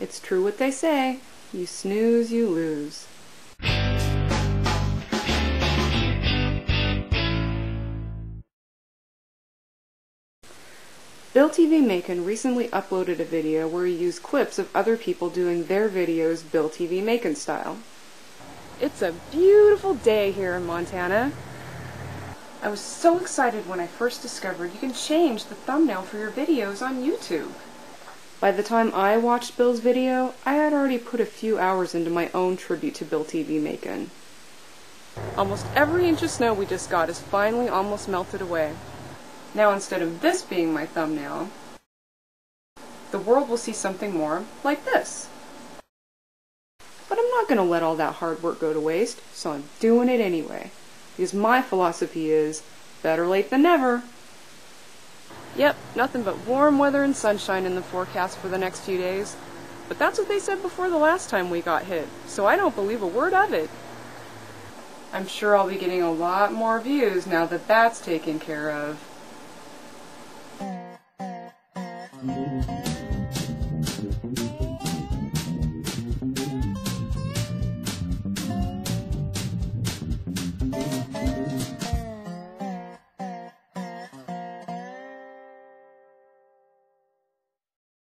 It's true what they say. You snooze, you lose. Bill TV Macon recently uploaded a video where he used clips of other people doing their videos Bill TV Macon style. It's a beautiful day here in Montana. I was so excited when I first discovered you can change the thumbnail for your videos on YouTube. By the time I watched Bill's video, I had already put a few hours into my own tribute to Bill TV Macon. Almost every inch of snow we just got is finally almost melted away. Now instead of this being my thumbnail, the world will see something more like this. But I'm not going to let all that hard work go to waste, so I'm doing it anyway. Because my philosophy is, better late than never. Yep, nothing but warm weather and sunshine in the forecast for the next few days. But that's what they said before the last time we got hit, so I don't believe a word of it. I'm sure I'll be getting a lot more views now that that's taken care of.